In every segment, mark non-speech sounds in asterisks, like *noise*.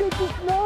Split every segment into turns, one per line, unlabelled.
Get this man.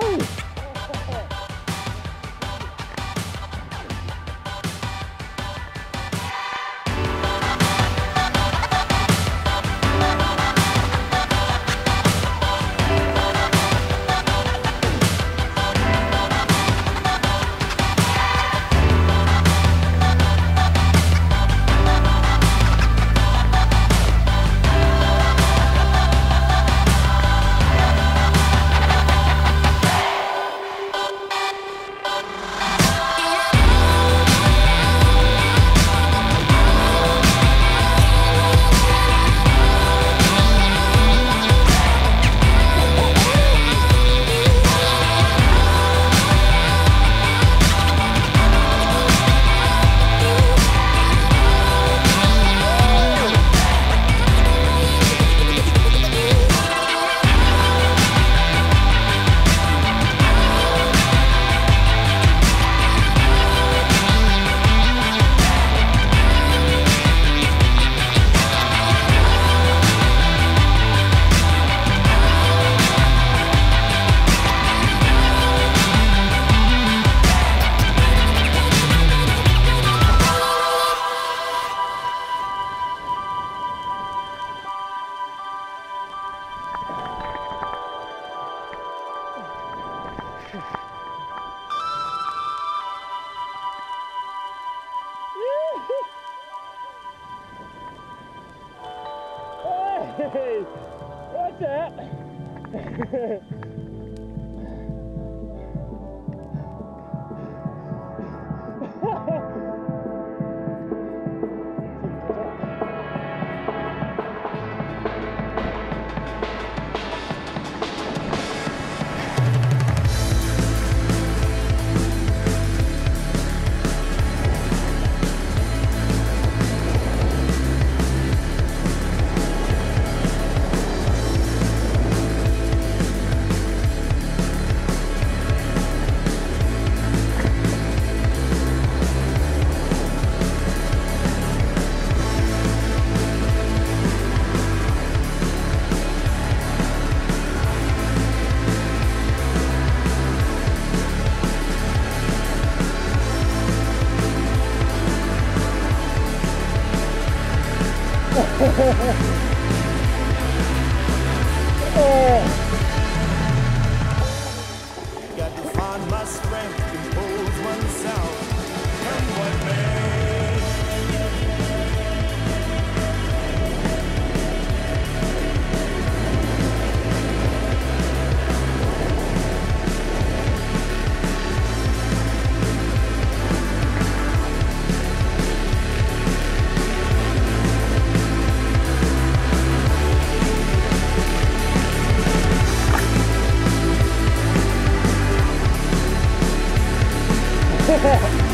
What's that? *laughs* Oh, *laughs*
哈 *laughs* 哈